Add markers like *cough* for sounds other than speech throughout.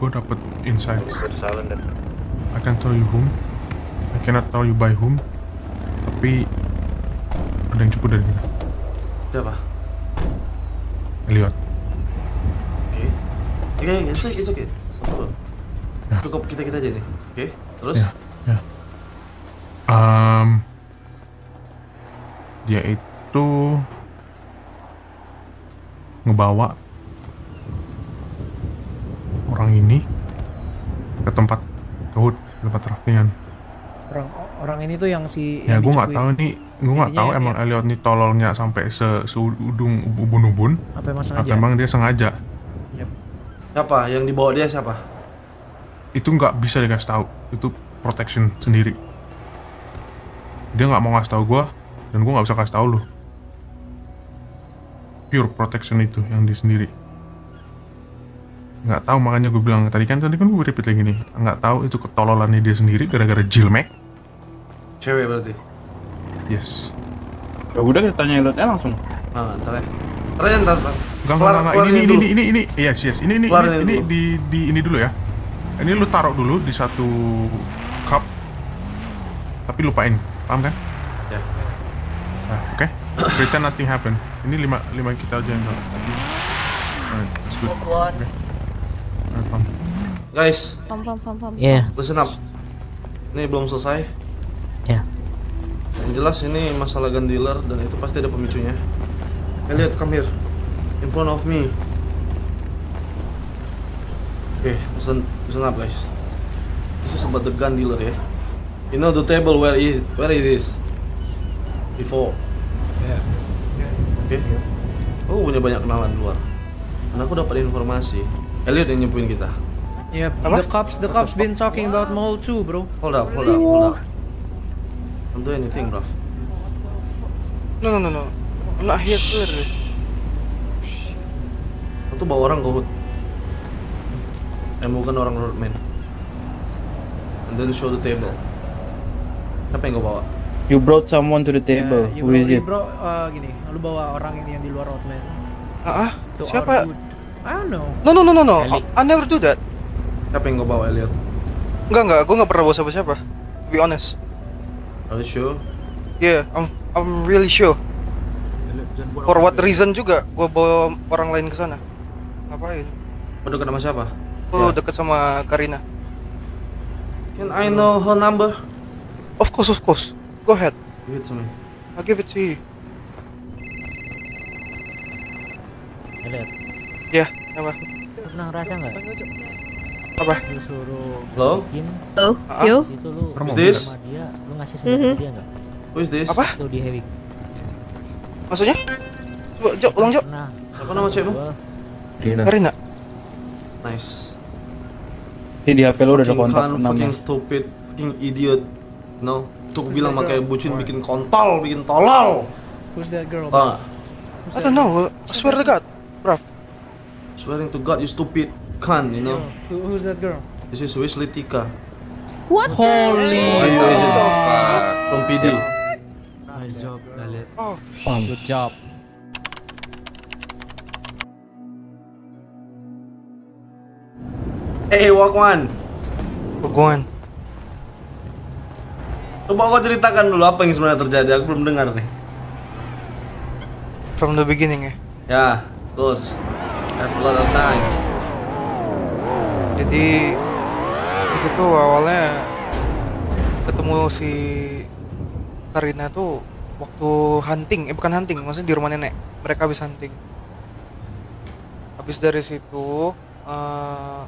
gue dapet insights. I can tell you whom. I cannot tell you by whom. Tapi ada yang cukup dari kita. Siapa? Elliot. Oke. Oke, it's okay, it's okay. Ya. Cukup kita kita aja nih. Oke. Terus? Ya, ya. Um, dia itu ngebawa orang ini ke tempat ke tempat raftingan. Orang orang ini tuh yang si Ya yang gue nggak tahu nih, gue nggak tahu ya- emang Elliot nih tololnya sampai se seudung ubun-ubun apa emang atau sengaja? emang dia sengaja. Siapa? Yang dibawa dia siapa? Itu nggak bisa dikasih tahu, itu protection sendiri. Dia nggak mau ngasih tahu gue, dan gue nggak bisa kasih tahu lu. Pure protection itu yang dia sendiri. Nggak tahu makanya gue bilang tadi kan tadi kan gue repeat lagi nih, nggak tahu itu ketololannya dia sendiri gara-gara Jilmek. Cewek berarti. Yes. Ya udah kita tanya Elliot langsung. Nah, ntar ya. Ntar ya, ntar, ntar. Enggak, enggak, ini, ini, ini, ini, ini, yes, yes, ini, ini, ini, ini di, di, ini dulu ya. Ini lu taruh dulu di satu cup, tapi lupain, paham kan? Ya. Nah, oke. Pretend nothing happen. Ini lima, lima kita aja yang tahu. Alright, that's good. Oke. Guys, Pam pam pam pam. Iya, listen up. Ini belum selesai. ya. Yang jelas ini masalah gun dealer dan itu pasti ada pemicunya. Elliot, come here. In front of me. Oke, listen, listen up guys. This is about the gun dealer ya. You know the table where is where it is before. Oke. Oh punya banyak kenalan di luar. Dan aku dapat informasi. Elliot yang nyempuin kita. Yep, the cops the cops been talking about Mole too, bro. Hold up, hold up, hold up. Don't do anything, bro. No, no, no, no. I'm not here Aku tuh bawa orang ke hood Yang bukan orang roadman And then show the table Siapa yang gue bawa? You brought someone to the table. Ya, you Who bro, is you it? bro, uh, gini, lu bawa orang ini yang di luar Outman. Ah, ah, To siapa? our hood. I don't know. No, no, no, no, no. Ellie. I, I never do that. Siapa yang gue bawa, Elliot? Enggak, enggak. Gue nggak pernah bawa siapa-siapa. To be honest. Are you sure? Yeah, I'm I'm really sure. For what reason juga gue bawa orang lain ke sana? Ngapain? Lo dekat sama siapa? Gue Ya. deket sama Karina. Can I know her number? Of course, of course. Go ahead. Give it to me I'll give it to you. Elliot, Ya, apa? lu pernah ngerasa nggak? Apa? Lu suruh Hello? bikin Ah, yo. situ lu Who's this? sama dia, lu ngasih Mhm. ke dia nggak? Who is this? Apa? Tuh di Heavy. Maksudnya? Coba, Jo, ulang Jo. Pernah. Apa nama cewekmu? Gua Karina. Nice Di di HP lo udah ada Fucking kontak namanya. fucking stupid Fucking idiot No Tuh gue bilang makanya bucin bikin kontol, bikin tolol Who's that girl? Ah, Who's I don't know. I swear to God, bro. Swearing to God you stupid cunt, you know Who, who's that girl? This is Wesley Tika What? Holy. Oh, itu is it? From PD Nice job, Elliot. Oh, Good job. Hey Walkman Baguan. Coba kau ceritakan dulu apa yang sebenarnya terjadi, aku belum dengar nih From the beginning ya. Ya, of course Have a lot of time Jadi itu tuh awalnya ketemu si Karina tuh waktu hunting, eh bukan hunting, maksudnya di rumah nenek. Mereka habis hunting. Habis dari situ eh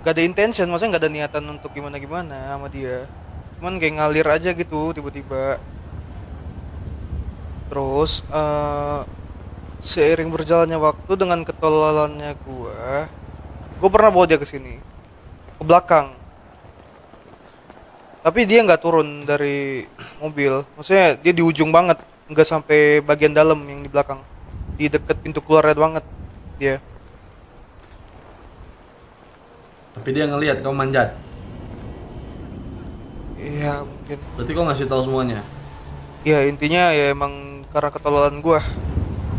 gak ada intention, maksudnya gak ada niatan untuk gimana-gimana sama dia. Cuman kayak ngalir aja gitu tiba-tiba. Terus eh seiring berjalannya waktu dengan ketololannya gua, gue pernah bawa dia ke sini ke belakang. Tapi dia nggak turun dari mobil. Maksudnya dia di ujung banget nggak sampai bagian dalam yang di belakang. Di deket pintu keluarnya banget dia. Tapi dia ngelihat kau manjat? Iya mungkin. Berarti kau ngasih tahu semuanya? Ya intinya ya emang karena ketololan gua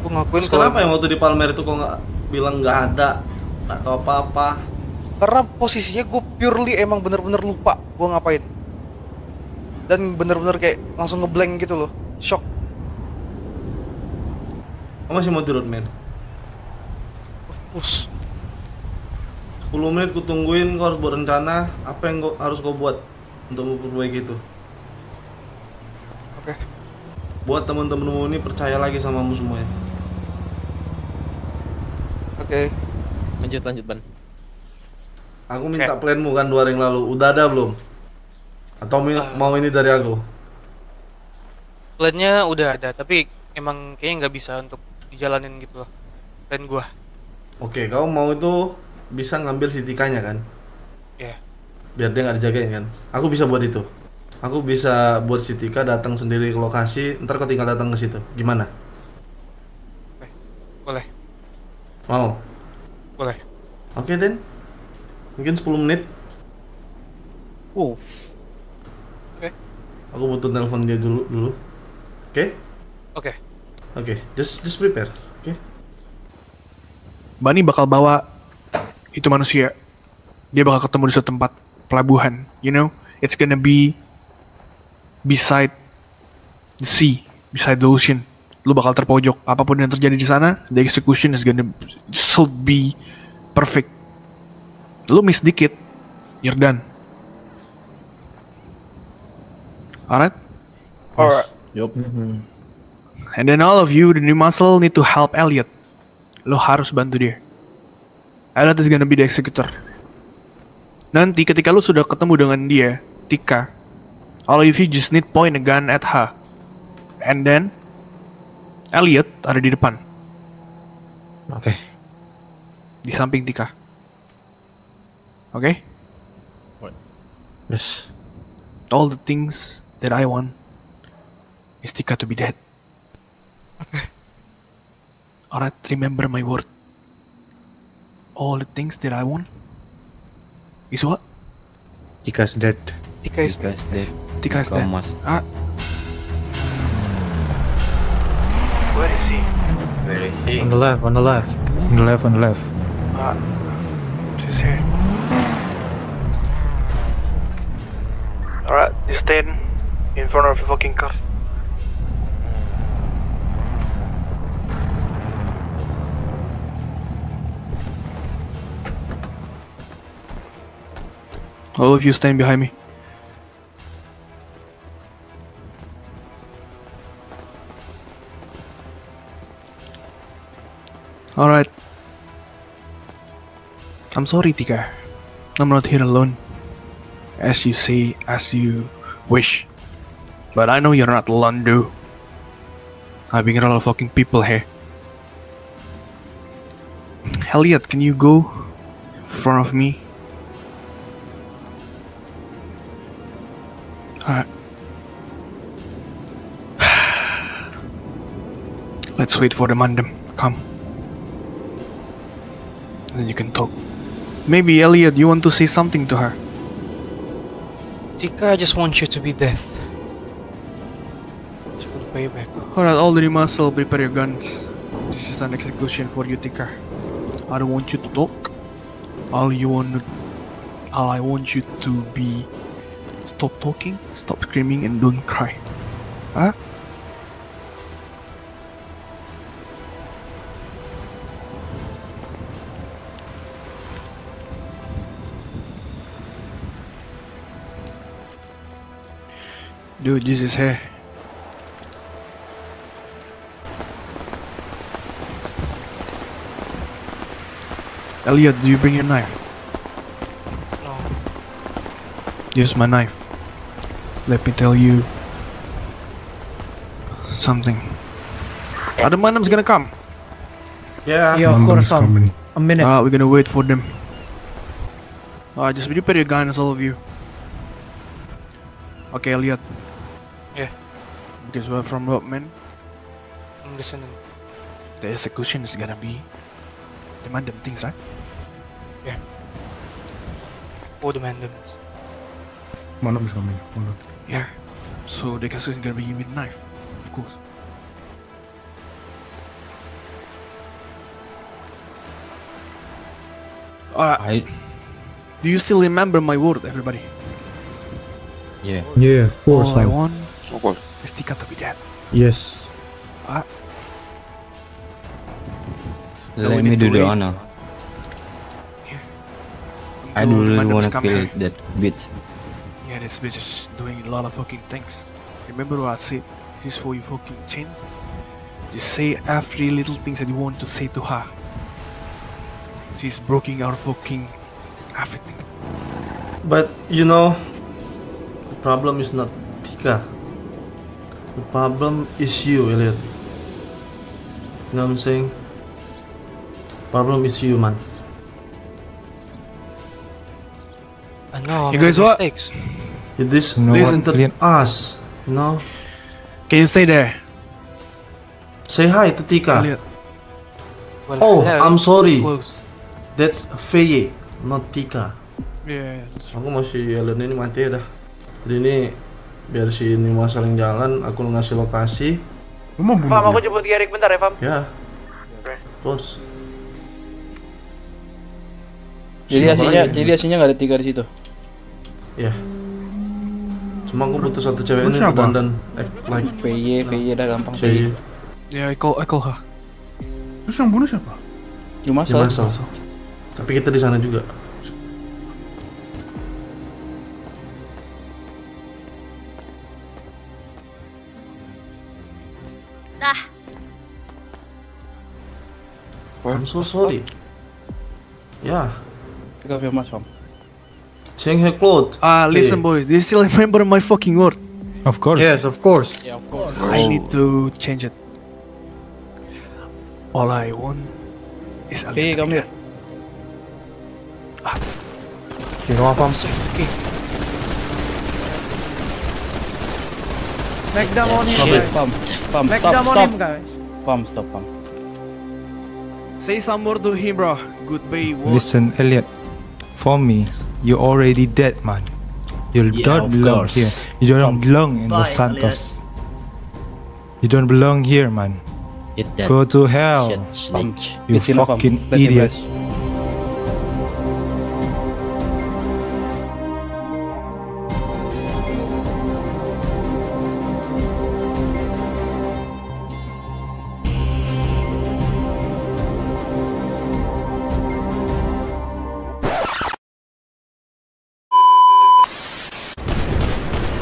gua ngakuin Terus kenapa yang waktu di Palmer itu kau nggak bilang nggak ada Nggak tahu apa-apa karena posisinya gue purely emang bener-bener lupa gue ngapain dan bener-bener kayak langsung ngeblank gitu loh shock Kamu masih mau turun, men? Us. 10 menit ku tungguin, kau harus buat rencana apa yang kau, harus kau buat untuk memperbaiki itu. Oke. Buat teman-temanmu ini percaya lagi sama kamu semuanya. Oke Lanjut lanjut ban. Aku minta planmu kan dua hari yang lalu, udah ada belum? Atau mi- mau ini dari aku? plannya udah ada tapi emang kayaknya nggak bisa untuk dijalanin gitu loh plan gue Oke, kau mau itu bisa ngambil si Tikanya kan? Iya. Biar dia nggak dijagain kan? Aku bisa buat itu. Aku bisa buat si Tika datang sendiri ke lokasi, ntar kau tinggal datang ke situ. Gimana? boleh Mau? boleh Oke, Den. Mungkin 10 menit. Oh, Aku butuh telepon dia dulu dulu. Oke? oke Oke, just just prepare. Oke? Bani bakal bawa itu manusia. Dia bakal ketemu di suatu tempat pelabuhan. You know, it's gonna be beside the sea, beside the ocean. Lu bakal terpojok. Apa pun yang terjadi di sana, the execution is gonna should be perfect. Lu miss dikit, you're done. Alright? alright yup. And then all of you, the new muscle, need to help Elliot. Lo harus bantu dia. Elliot is gonna be the executor. Nanti ketika lo sudah ketemu dengan dia, Tika, all of you just need point a gun at her. And then, Elliot ada di depan, Okay. di samping Tika. Oke? Yes. All the things that I want is Tika to be dead. Alright, remember my word. All the things that I want is what? Tika's dead. Tika is Because they Tika is dead. must. Ah, On the left, on the left. On the left, on the left. Uh, Alright, you stand in front of the fucking car. All of you stand behind me. Alright. I'm sorry, Tika. I'm not here alone as you say, as you wish. But I know you're not dude. I've been a lot of fucking people here. Elliot, can you go in front of me? Alright. *sighs* Let's wait for the mandem. Come. Then you can talk. Maybe Elliot, you want to say something to her? Tika I just want you to be dead It's for the payback Alright, all the muscle, prepare your guns. This is an execution for you, Tika. I don't want you to talk. All you want, all I want you to be, stop talking, stop screaming, and don't cry. Huh? Dude, this is here. Elliot, do you bring your knife? No Use my knife. Let me tell you something. Other manam's gonna come. Ya. Yeah, of course. Um, a minute. Ah, we're gonna wait for them. Ah, just prepare your guns, all of you. Okay, Elliot. Yeah. Because we're from what, man? I'm listening The execution is gonna be demand them things, right? Yeah oh the mandamus Manam is coming. Hold on. Yeah. So the execution is gonna be with knife, of course. Alright. I Do you still remember my word, everybody? Yeah. Yeah, of course. All I Sam. want Of course. Is Tika to be dead. Yes. Now Let we me do to the wait. honor. I Until really wanna kill here. that bitch. Yeah, this bitch is doing a lot of fucking things. Remember what I said? This is for you fucking chin. Just say every little things that you want to say to her. She's breaking our fucking everything. But you know, the problem is not Tika. The problem is you, Elliot. You know what I'm saying? Problem is you, man. I know. You guys what? mistakes. You dis- You know listen what, to Elliot? us. You know, Can you stay there? say hi to Tika. Elliot, Well, Oh, hello. I'm sorry. close. That's Feye, not Tika. Yeah, Aku masih Elliot ini mati ya dah. Jadi ini biar si ini saling jalan, aku ngasih lokasi. Lu mau bunuh dia? jemput Gerik bentar ya, Fam. Ya. Terus. Jadi aslinya, jadi aslinya nggak ada tiga di situ. Ya. Cuma aku butuh satu cewek ini siapa? dan eh like VY, VY dah gampang VY. call, I call her. Terus yang bunuh siapa? Cuma si Masal. Tapi kita di sana juga. I'm so sorry. Ya, Take off your mask, Fam. change her clothes. Ah, listen, Hey. boys. Do you still remember my fucking word? Of course. Yes, of course. Yeah, of course. I need to change it. All I want is a VY, little come bit. here. You know what, Fam? Okay. Make them on him, Stop it, guys. Fam. Fam, Make stop, them on stop. him, guys. Fam, stop, Fam. Say some more to him, bro. Goodbye. word. Listen, Elliot. For me, you're already dead, man. You Yeah, don't belong course. here. You don't belong in Los Santos. You don't belong here, man. Go to hell. shit. You It's fucking Let him idiot.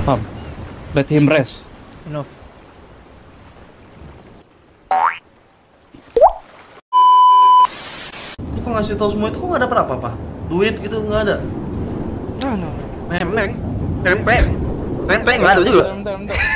Fam, let him rest. Enough. Kok ngasih tahu semua itu kok nggak ada apa-apa? Duit gitu nggak ada. No, no. Memeng. Memeng. Memeng nggak ada juga. Bentar, bentar.